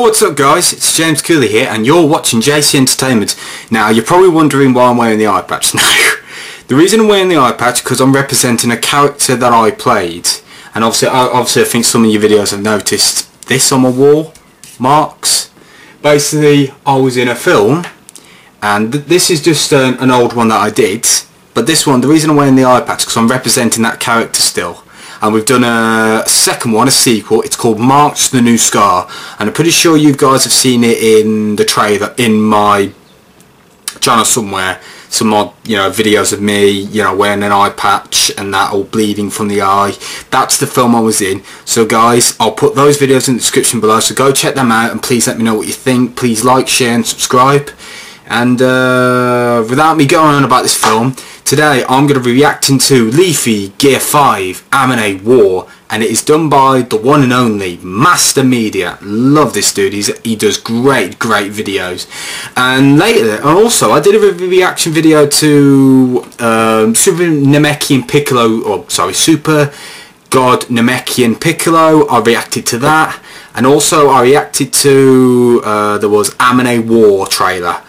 What's up guys? It's James Cooley here and you're watching JC Entertainment. Now, you're probably wondering why I'm wearing the eye patch. No. The reason I'm wearing the eye patch is because I'm representing a character that I played. And obviously, obviously I think some of your videos have noticed this on my wall. Marks. Basically, I was in a film and th this is just an, an old one that I did. But this one, the reason I'm wearing the eye patch is because I'm representing that character still and we've done a second one, a sequel. It's called Mark the New Scar, and I'm pretty sure you guys have seen it in the trailer in my channel somewhere. Some odd, you know, videos of me, you know, wearing an eye patch and that all bleeding from the eye. That's the film I was in. So guys, I'll put those videos in the description below. So go check them out and please let me know what you think. Please like, share and subscribe. And uh, without me going on about this film, today I'm going to be reacting to Leafy Gear 5 Amine War and it is done by the one and only Master Media. Love this dude, He's, he does great, great videos. And later, also I did a reaction video to um, Super Namekian Piccolo, or sorry, Super God Namekian Piccolo. I reacted to that. And also I reacted to, uh, there was Amine War trailer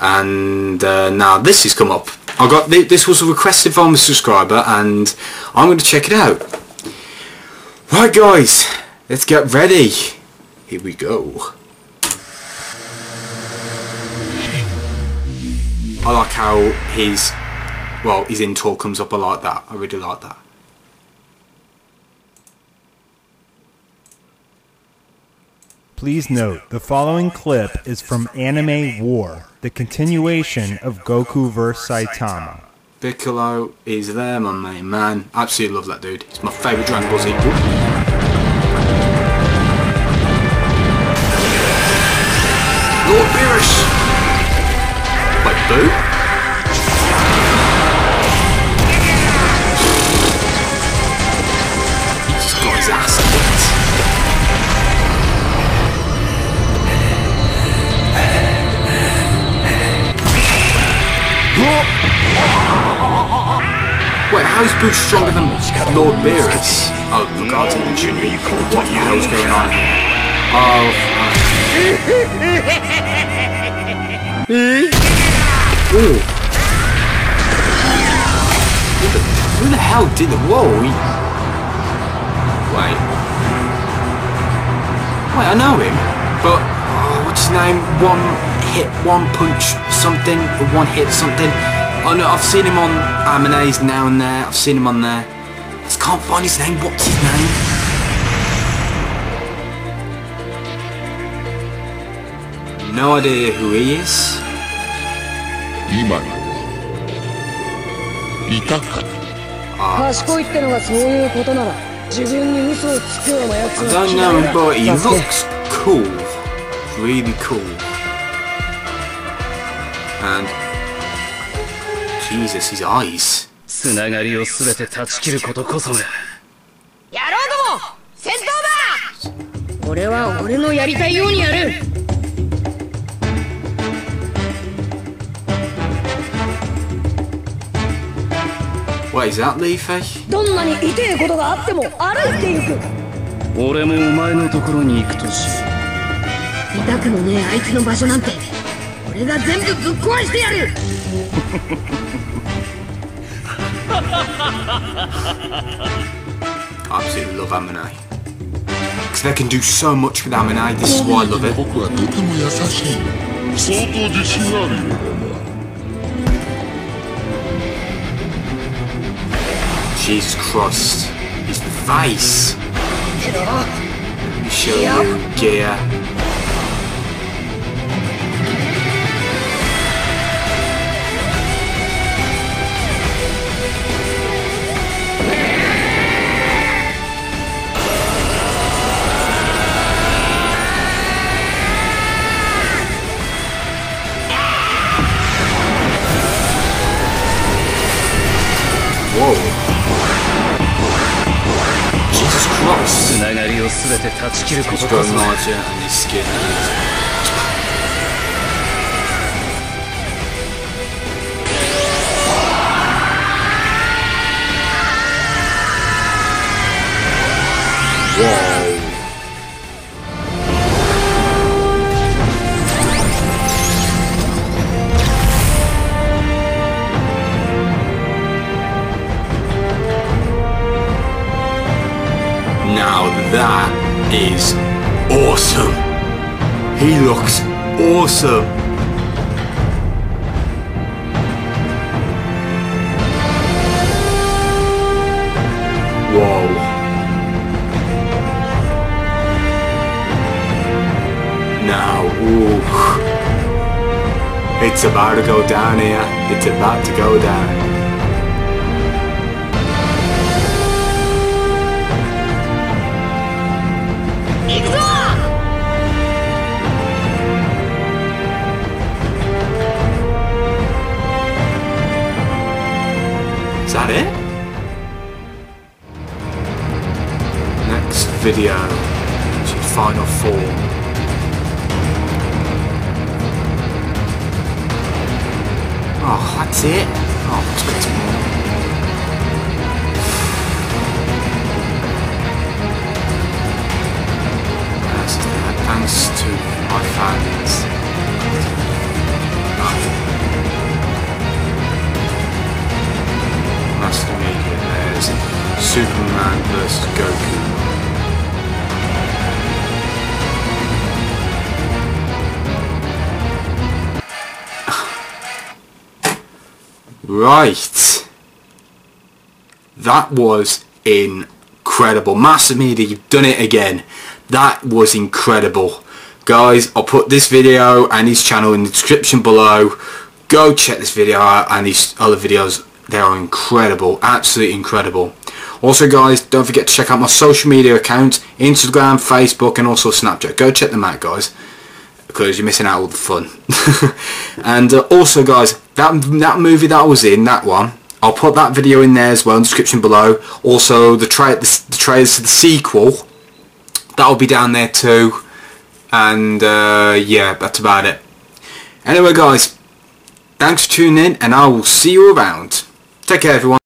and uh, now this has come up I got th this was requested from a subscriber and I'm going to check it out. Right guys let's get ready. Here we go. I like how his well his intro comes up I like that. I really like that Please note, the following clip is from Anime War, the continuation of Goku vs Saitama. Piccolo is there, my main man. Absolutely love that dude. He's my favourite Dragon Ball Z. Lord Beerus! Wait, Boo? How is Boost stronger than Lord Beerus? Oh, for God's sake, what the hell's going on here? Oh, Ooh. Who the, who the hell did it? Whoa! He... Wait. Wait, I know him, but oh, what's his name? One hit, one punch, something, one hit, something. Oh no, I've seen him on Amine's now and there. I've seen him on there. I just can't find his name. What's his name? No idea who he is. Ah. I don't know, but he looks cool. Really cool. And Jesus, his eyes. つながりをすべて断ち切ることこそが。やろうども戦闘だ俺は俺のやりたいようにやる。What is that, Leafy? どんなに痛いことがあっても歩いていく。俺もお前のところに行くとし痛くもねえあいつの場所なんて。俺が全部ぶっ壊してやる I absolutely love Amine. Because they can do so much with Amine, this is why I love it. Jesus Christ. His face. Show you gear. Whoa. Jesus Christ. つながりをすべて断ち切ることこそ。He looks awesome. Whoa. Now. It's about to go down here. It's about to go down. Video, final form. Oh, that's it? Oh, some more. Thanks to my fans. Master Media, there's Superman vs. Goku. Right. That was incredible. Master Media, you've done it again. That was incredible. Guys, I'll put this video and his channel in the description below. Go check this video out and his other videos. They are incredible. Absolutely incredible. Also guys, don't forget to check out my social media accounts. Instagram, Facebook and also Snapchat. Go check them out guys because you're missing out all the fun. and uh, also guys, that that movie that I was in, that one, I'll put that video in there as well in the description below. Also the, tra the, the trailers to the sequel, that'll be down there too. And uh, yeah, that's about it. Anyway guys, thanks for tuning in and I will see you around. Take care everyone.